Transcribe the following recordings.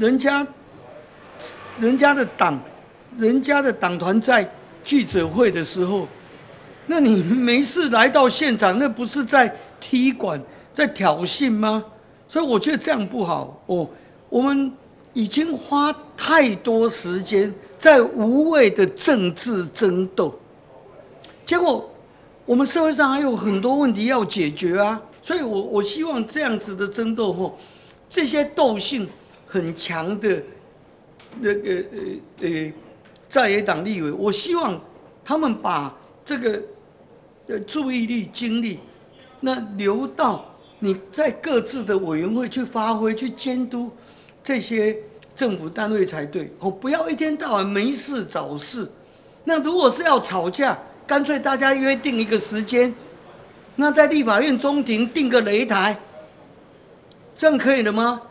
人家人家的党，人家的党团在记者会的时候，那你没事来到现场，那不是在踢馆，在挑衅吗？所以我觉得这样不好哦。我们已经花太多时间在无谓的政治争斗，结果我们社会上还有很多问题要解决啊。所以我我希望这样子的争斗后，这些斗性很强的那个呃呃在野党立委，我希望他们把这个呃注意力精力那留到。你在各自的委员会去发挥、去监督这些政府单位才对哦，不要一天到晚没事找事。那如果是要吵架，干脆大家约定一个时间，那在立法院中庭定个擂台，这样可以了吗？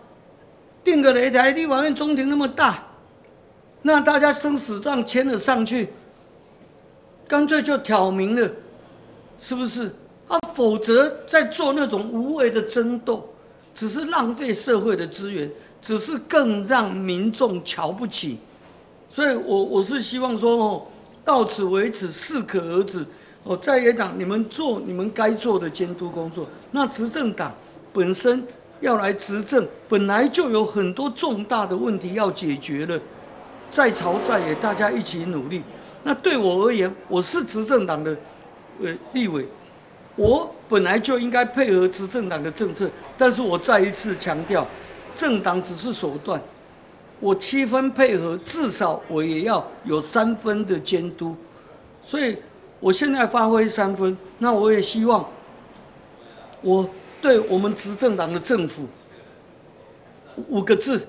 定个擂台，立法院中庭那么大，那大家生死状签了上去，干脆就挑明了，是不是？啊，否则在做那种无谓的争斗，只是浪费社会的资源，只是更让民众瞧不起。所以，我我是希望说，哦，到此为止，适可而止。哦，在野党，你们做你们该做的监督工作。那执政党本身要来执政，本来就有很多重大的问题要解决了，在朝在野，大家一起努力。那对我而言，我是执政党的呃立委。我本来就应该配合执政党的政策，但是我再一次强调，政党只是手段，我七分配合，至少我也要有三分的监督，所以我现在发挥三分，那我也希望，我对我们执政党的政府五个字：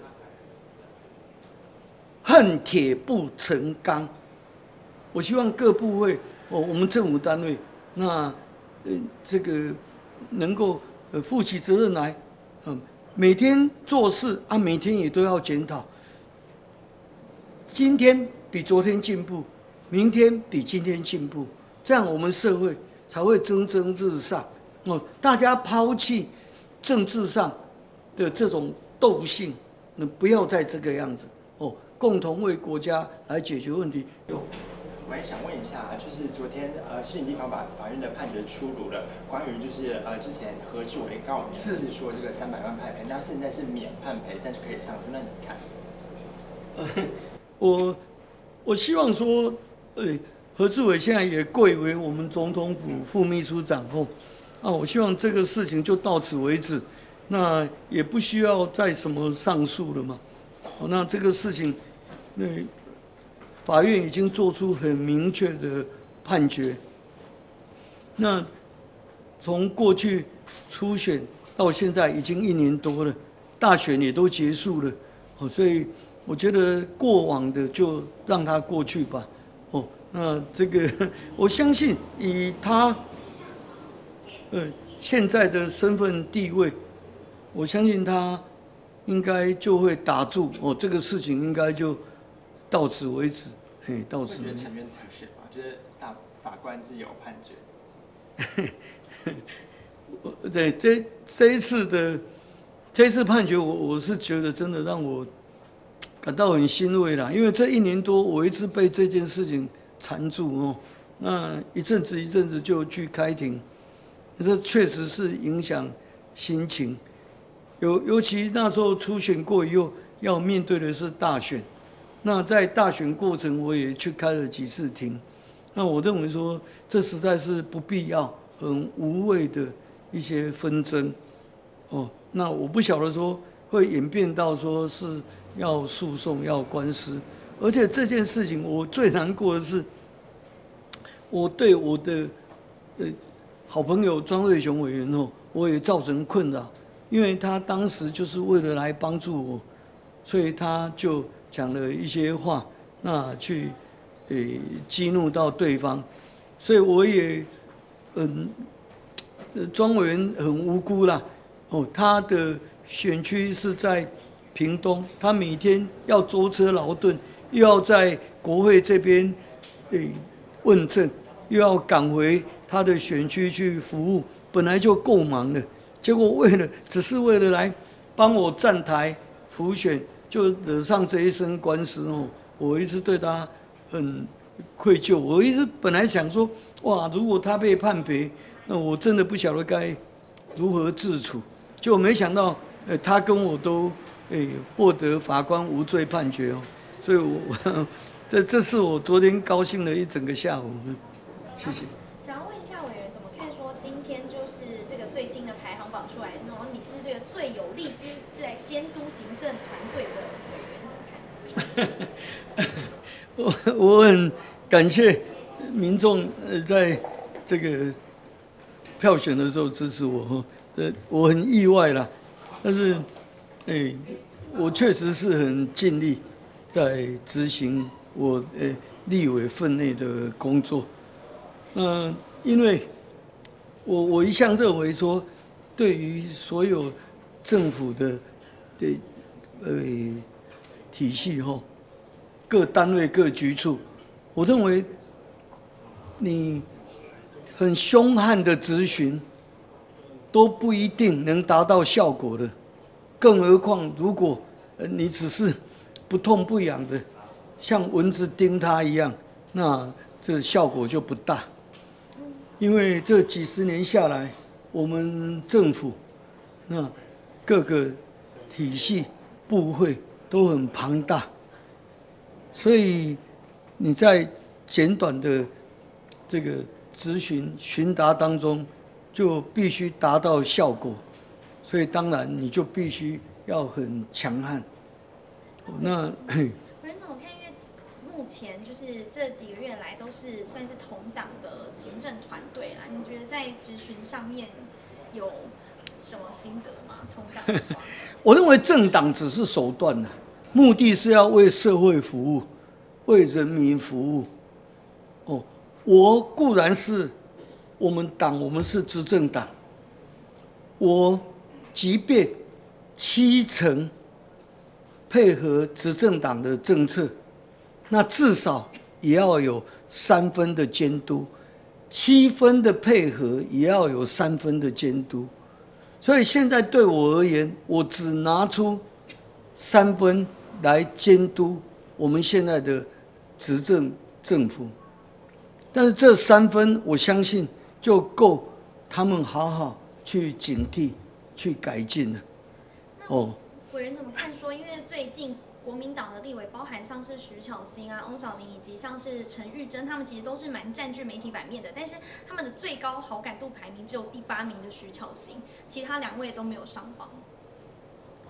恨铁不成钢。我希望各部会，哦，我们政府单位，那。嗯，这个能够呃负起责任来，嗯，每天做事啊，每天也都要检讨。今天比昨天进步，明天比今天进步，这样我们社会才会蒸蒸日上。哦，大家抛弃政治上的这种斗性，那不要再这个样子。哦，共同为国家来解决问题。有。我还想问一下，就是昨天呃，市地方法法院的判决出炉了，关于就是呃，之前何志伟告你是说这个三百万判赔，那现在是免判赔，但是可以上诉，那你看？呃，我我希望说，呃，何志伟现在也贵为我们总统府副秘书长后，啊，我希望这个事情就到此为止，那也不需要再什么上诉了嘛。哦，那这个事情，那。法院已经做出很明确的判决。那从过去初选到现在已经一年多了，大选也都结束了，哦，所以我觉得过往的就让它过去吧。哦，那这个 我相信以他呃现在的身份地位，我相信他应该就会打住。哦，这个事情应该就到此为止。嘿，到此。觉得沉冤得大法官是有判决。对，这这一次的这一次判决，我我是觉得真的让我感到很欣慰啦。因为这一年多，我一直被这件事情缠住哦。那一阵子一阵子就去开庭，这确实是影响心情。尤尤其那时候初选过以后，要面对的是大选。那在大选过程，我也去开了几次庭。那我认为说，这实在是不必要、很无谓的一些纷争。哦，那我不晓得说会演变到说是要诉讼、要官司。而且这件事情，我最难过的是，我对我的呃好朋友庄瑞雄委员哦，我也造成困扰，因为他当时就是为了来帮助我，所以他就。讲了一些话，那去，诶激怒到对方，所以我也，嗯，庄委员很无辜啦，哦，他的选区是在屏东，他每天要舟车劳顿，又要在国会这边，诶问政，又要赶回他的选区去服务，本来就够忙的，结果为了只是为了来帮我站台辅选。就惹上这一身官司哦，我一直对他很愧疚。我一直本来想说，哇，如果他被判赔，那我真的不晓得该如何自处。就没想到，呃，他跟我都诶获得法官无罪判决哦，所以我 这这是我昨天高兴了一整个下午。谢谢。想要问一下委员，怎么看说今天就是这个最新的排行榜出来，然后你是这个最有力之在监督行政团队的委员，怎么看？我 我很感谢民众呃在这个票选的时候支持我哈，呃我很意外啦，但是哎我确实是很尽力在执行我呃立委分内的工作。嗯，因为我我一向认为说，对于所有政府的对呃体系哈，各单位各局处，我认为你很凶悍的执行都不一定能达到效果的，更何况如果你只是不痛不痒的，像蚊子叮它一样，那这效果就不大。因为这几十年下来，我们政府那各个体系部会都很庞大，所以你在简短的这个咨询询答当中，就必须达到效果，所以当然你就必须要很强悍。那。目前就是这几个月来都是算是同党的行政团队啦。你觉得在咨询上面有什么心得吗？同党？我认为政党只是手段呐，目的是要为社会服务，为人民服务。哦，我固然是我们党，我们是执政党。我即便七成配合执政党的政策。那至少也要有三分的监督，七分的配合也要有三分的监督，所以现在对我而言，我只拿出三分来监督我们现在的执政政府，但是这三分我相信就够他们好好去警惕、去改进了。哦，伟人怎么看说？因为最近。国民党的立委，包含像是徐巧芯啊、翁小玲以及像是陈玉珍，他们其实都是蛮占据媒体版面的。但是他们的最高好感度排名只有第八名的徐巧芯，其他两位都没有上榜。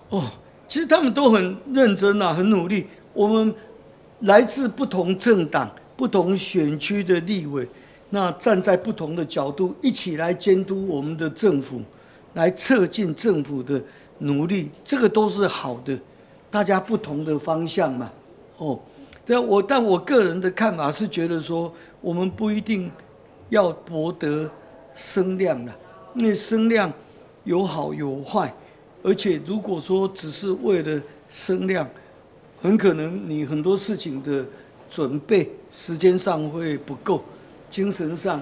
哦，其实他们都很认真啊，很努力。我们来自不同政党、不同选区的立委，那站在不同的角度一起来监督我们的政府，来测进政府的努力，这个都是好的。大家不同的方向嘛，哦，对，我但我个人的看法是觉得说，我们不一定要博得声量的，因为声量有好有坏，而且如果说只是为了声量，很可能你很多事情的准备时间上会不够，精神上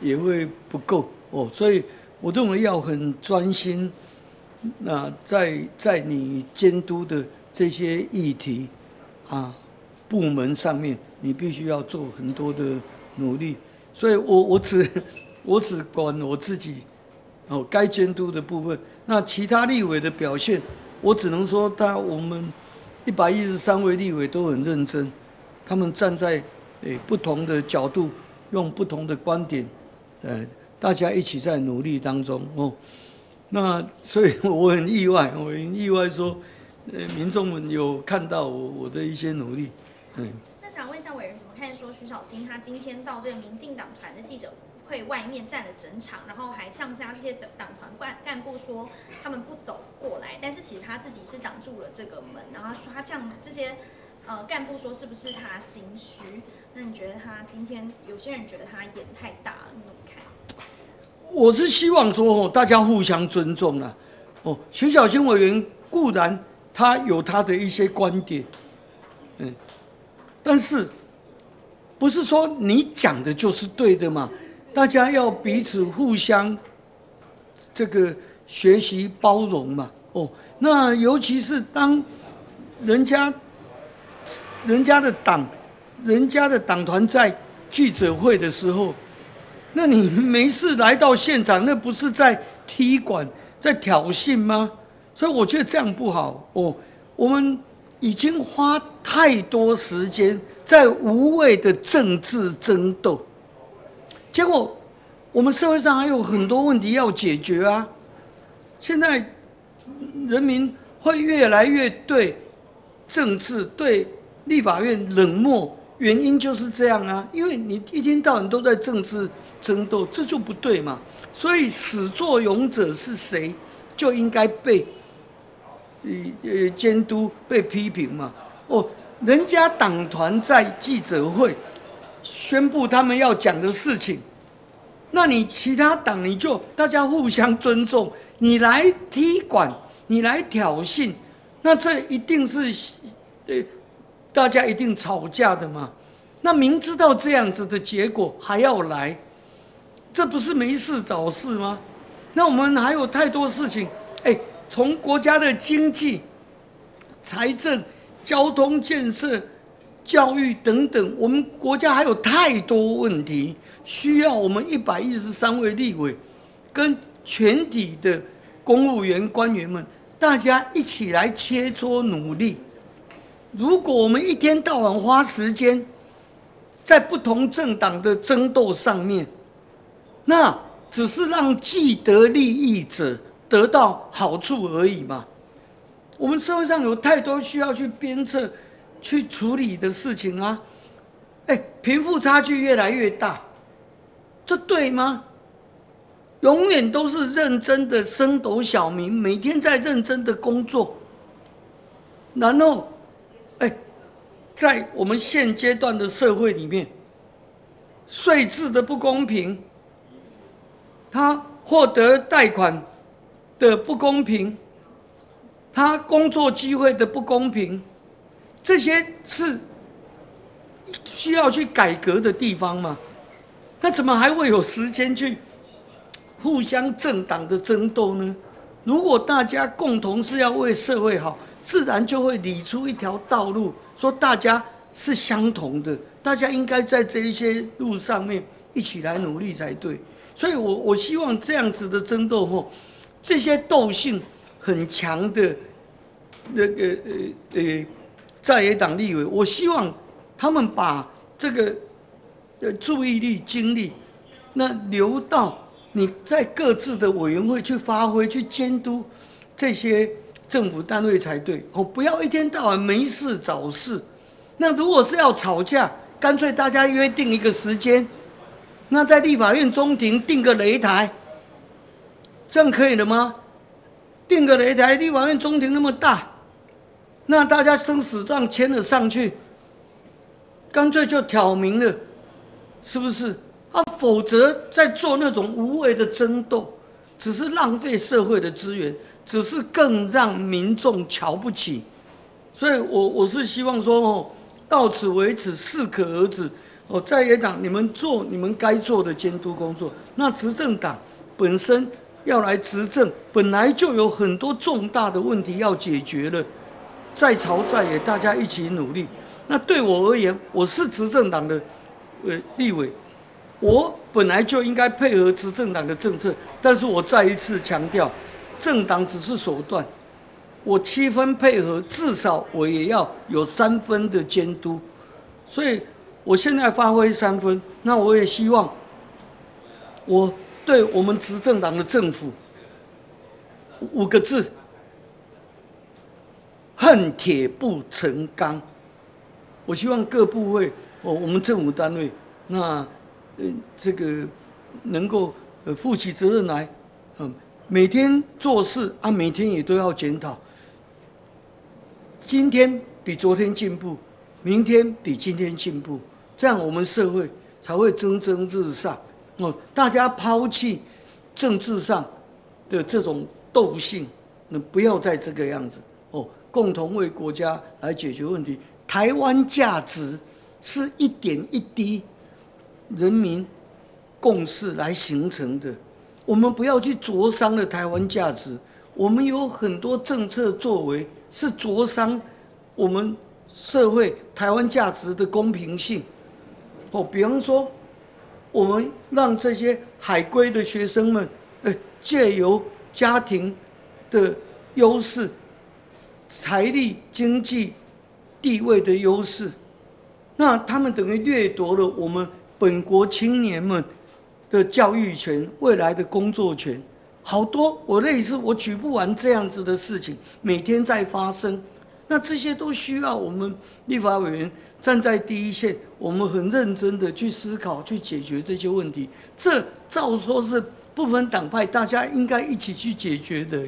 也会不够哦，所以我认为要很专心，那在在你监督的。这些议题啊，部门上面你必须要做很多的努力，所以我我只 我只管我自己哦该监督的部分。那其他立委的表现，我只能说，他我们一百一十三位立委都很认真，他们站在诶不同的角度，用不同的观点，呃，大家一起在努力当中哦。那所以我很意外，我很意外说。呃，民众们有看到我我的一些努力，嗯。那想问一下委员，怎么看说徐小新他今天到这个民进党团的记者会外面站了整场，然后还呛下这些党党团干干部说他们不走过来，但是其实他自己是挡住了这个门，然后说他呛这些呃干部说是不是他心虚？那你觉得他今天有些人觉得他演太大了，你怎么看？我是希望说哦，大家互相尊重了。哦，徐小新委员固然。他有他的一些观点，嗯，但是不是说你讲的就是对的嘛？大家要彼此互相这个学习包容嘛。哦，那尤其是当人家人家的党，人家的党团在记者会的时候，那你没事来到现场，那不是在踢馆，在挑衅吗？所以我觉得这样不好。哦，我们已经花太多时间在无谓的政治争斗，结果我们社会上还有很多问题要解决啊。现在人民会越来越对政治、对立法院冷漠，原因就是这样啊。因为你一天到晚都在政治争斗，这就不对嘛。所以始作俑者是谁，就应该被呃呃监督、被批评嘛。哦，人家党团在记者会宣布他们要讲的事情，那你其他党你就大家互相尊重。你来踢馆，你来挑衅，那这一定是，呃，大家一定吵架的嘛。那明知道这样子的结果还要来，这不是没事找事吗？那我们还有太多事情，哎，从国家的经济、财政、交通建设、教育等等，我们国家还有太多问题需要我们一百一十三位立委跟。全体的公务员官员们，大家一起来切磋努力。如果我们一天到晚花时间在不同政党的争斗上面，那只是让既得利益者得到好处而已嘛。我们社会上有太多需要去鞭策、去处理的事情啊。哎，贫富差距越来越大，这对吗？永远都是认真的升斗小民，每天在认真的工作。然后，哎，在我们现阶段的社会里面，税制的不公平，他获得贷款的不公平，他工作机会的不公平，这些是需要去改革的地方吗？那怎么还会有时间去？互相政党的争斗呢？如果大家共同是要为社会好，自然就会理出一条道路，说大家是相同的，大家应该在这一些路上面一起来努力才对。所以，我我希望这样子的争斗后，这些斗性很强的那个呃呃在野党立委，我希望他们把这个呃注意力、精力那留到。你在各自的委员会去发挥、去监督这些政府单位才对哦，不要一天到晚没事找事。那如果是要吵架，干脆大家约定一个时间，那在立法院中庭定个擂台，这样可以了吗？定个擂台，立法院中庭那么大，那大家生死状签了上去，干脆就挑明了，是不是？啊，否则在做那种无谓的争斗，只是浪费社会的资源，只是更让民众瞧不起。所以，我我是希望说，哦，到此为止，适可而止。哦，在野党，你们做你们该做的监督工作。那执政党本身要来执政，本来就有很多重大的问题要解决了，在朝在野，大家一起努力。那对我而言，我是执政党的呃立委。我本来就应该配合执政党的政策，但是我再一次强调，政党只是手段，我七分配合，至少我也要有三分的监督，所以我现在发挥三分，那我也希望，我对我们执政党的政府五个字：恨铁不成钢。我希望各部会，哦，我们政府单位，那。嗯，这个能够呃负起责任来，嗯，每天做事啊，每天也都要检讨。今天比昨天进步，明天比今天进步，这样我们社会才会蒸蒸日上。哦，大家抛弃政治上的这种斗性，那不要再这个样子哦，共同为国家来解决问题。台湾价值是一点一滴。人民共识来形成的，我们不要去灼伤了台湾价值。我们有很多政策作为是灼伤我们社会台湾价值的公平性。哦，比方说，我们让这些海归的学生们，呃，借由家庭的优势、财力、经济地位的优势，那他们等于掠夺了我们本国青年们的教育权、未来的工作权。好多，我类似我举不完这样子的事情，每天在发生。那这些都需要我们立法委员站在第一线，我们很认真的去思考、去解决这些问题。这照说是不分党派，大家应该一起去解决的。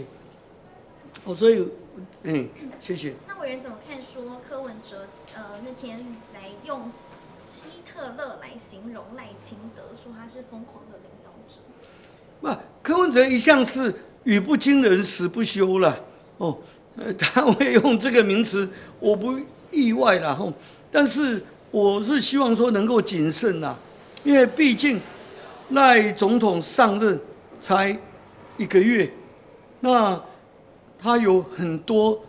我，所以，嗯，谢谢。那委员怎么看？说柯文哲呃那天来用希特勒来形容赖清德，说他是疯狂的领导者。不，柯文哲一向是语不惊人死不休了。哦，呃，他会用这个名词，我不意外了。吼，但是我是希望说能够谨慎呐，因为毕竟赖总统上任才一个月，那他有很多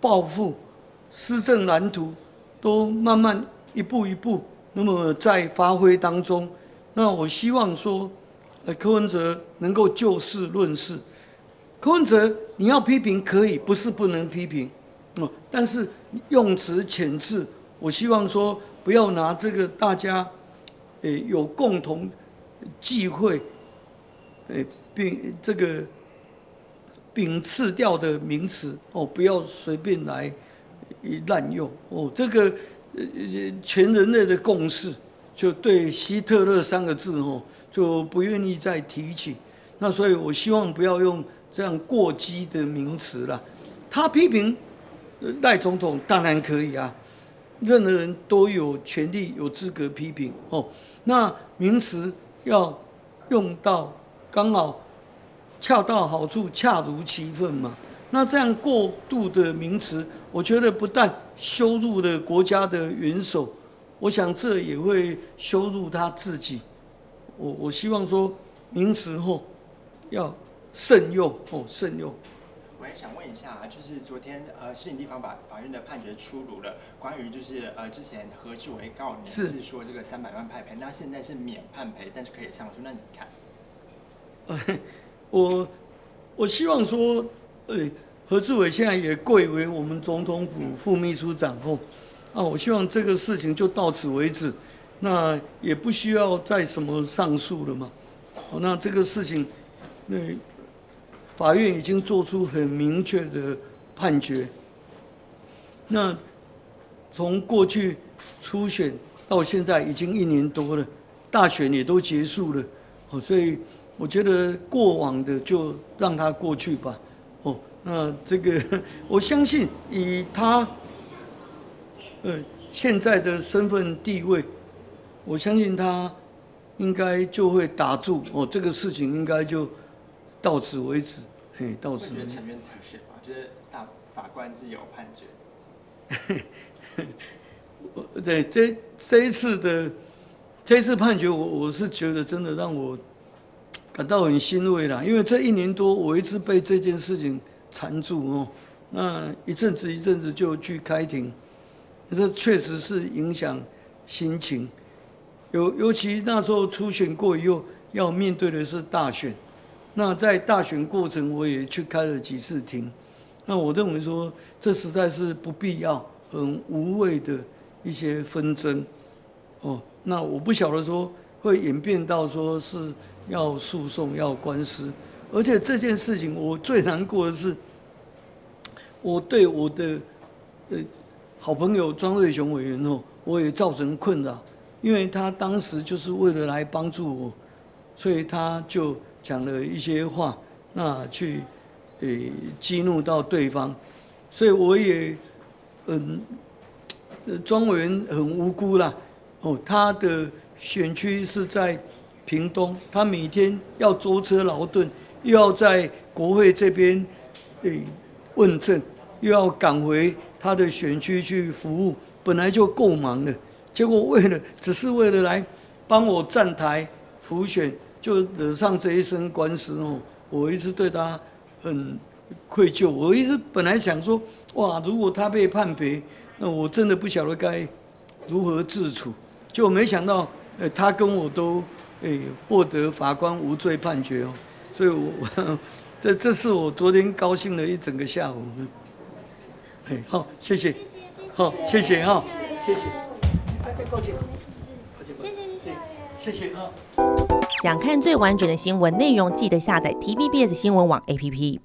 抱负、施政蓝图，都慢慢一步一步那么在发挥当中。那我希望说。呃柯文哲能够就事论事，柯文哲你要批评可以，不是不能批评，哦，但是用词遣字，我希望说不要拿这个大家，诶有共同忌讳，诶并这个摒斥掉的名词哦，不要随便来滥用哦，这个呃全人类的共识，就对希特勒三个字哦。就不愿意再提起，那所以我希望不要用这样过激的名词了。他批评赖总统当然可以啊，任何人都有权利有资格批评哦。那名词要用到刚好恰到好处、恰如其分嘛。那这样过度的名词，我觉得不但羞辱了国家的元首，我想这也会羞辱他自己。我我希望说，名词后要慎用哦，慎用。我也想问一下，就是昨天呃，市里地方法法院的判决出炉了，关于就是呃，之前何志伟告你是说这个三百万判赔，那现在是免判赔，但是可以上诉，那你看？我我希望说，呃，何志伟现在也贵为我们总统府副秘书长后，啊，我希望这个事情就到此为止。那也不需要再什么上诉了嘛？哦，那这个事情，那法院已经做出很明确的判决。那从过去初选到现在已经一年多了，大选也都结束了，哦，所以我觉得过往的就让它过去吧。哦，那这个 我相信以他，呃，现在的身份地位。我相信他应该就会打住哦，这个事情应该就到此为止，嘿，到此。觉得陈冤特选吗？觉得大法官是有判决。对，这这一次的这一次判决，我我是觉得真的让我感到很欣慰啦，因为这一年多我一直被这件事情缠住哦，那一阵子一阵子就去开庭，这确实是影响心情。尤尤其那时候初选过以后，要面对的是大选。那在大选过程，我也去开了几次庭。那我认为说，这实在是不必要、很无谓的一些纷争。哦，那我不晓得说会演变到说是要诉讼、要官司。而且这件事情，我最难过的是，我对我的呃好朋友庄瑞雄委员哦，我也造成困扰。因为他当时就是为了来帮助我，所以他就讲了一些话，那去，呃，激怒到对方，所以我也，嗯，庄委员很无辜啦，哦，他的选区是在屏东，他每天要舟车劳顿，又要在国会这边，诶，问政，又要赶回他的选区去服务，本来就够忙的。结果为了 只是为了来帮我站台辅选，就惹上这一身官司哦。我一直对他很愧疚。我一直本来想说，哇，如果他被判赔，那我真的不晓得该如何自处。就没想到，呃，他跟我都，诶，获得法官无罪判决哦。所以我，这这是我昨天高兴了一整个下午。嘿，好，谢谢，好，谢谢哈，谢谢，大家高兴，谢谢谢谢谢啊。想看最完整的新闻内容，记得下载 TVBS 新闻网 APP。